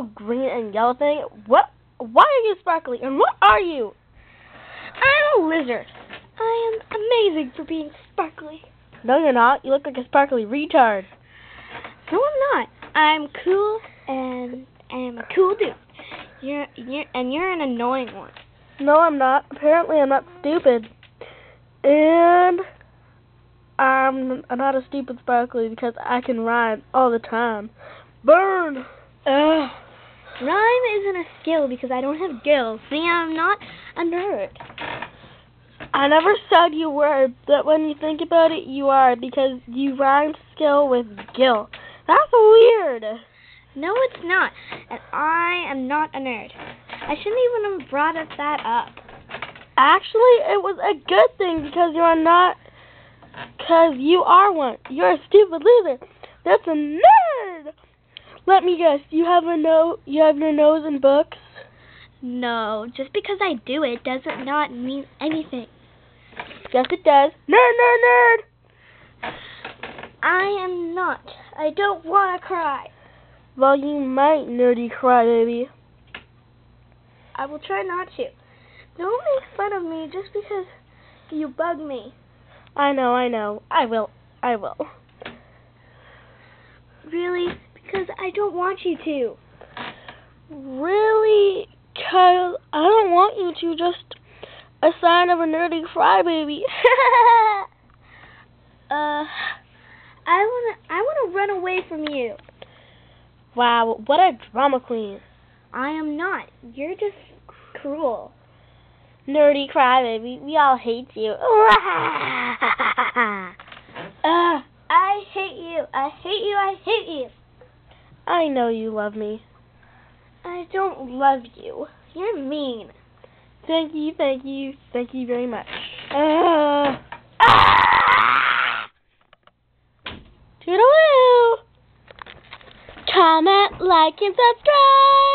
little green and yellow thing. What? Why are you sparkly? And what are you? I'm a lizard. I am amazing for being sparkly. No, you're not. You look like a sparkly retard. No, I'm not. I'm cool and I'm a cool dude. You're you're and you're an annoying one. No, I'm not. Apparently, I'm not stupid. And I'm, I'm not a stupid sparkly because I can rhyme all the time. Burn! Ugh. Rhyme isn't a skill because I don't have gills. See, I'm not a nerd. I never said you were, but when you think about it, you are because you rhyme skill with gill. That's weird. No, it's not. And I am not a nerd. I shouldn't even have brought up that up. Actually, it was a good thing because you're not. Because you are one. You're a stupid loser. That's a nerd. Let me guess. You have a no. You have your nose in books. No, just because I do it doesn't not mean anything. Yes, it does. Nerd, nerd, nerd. I am not. I don't want to cry. Well, you might, nerdy crybaby. I will try not to. Don't make fun of me just because you bug me. I know, I know. I will. I will. Really? Because I don't want you to. Really? Kyle, I don't want you to. Just a sign of a nerdy crybaby. uh, I wanna, I wanna run away from you. Wow, what a drama queen. I am not. You're just cruel. Nerdy crybaby, we all hate you. uh, I hate you. I hate you. I hate you. I know you love me. I don't love you. You're mean. Thank you, thank you, thank you very much. Uh, ah! Toodaloo! Comment, like, and subscribe!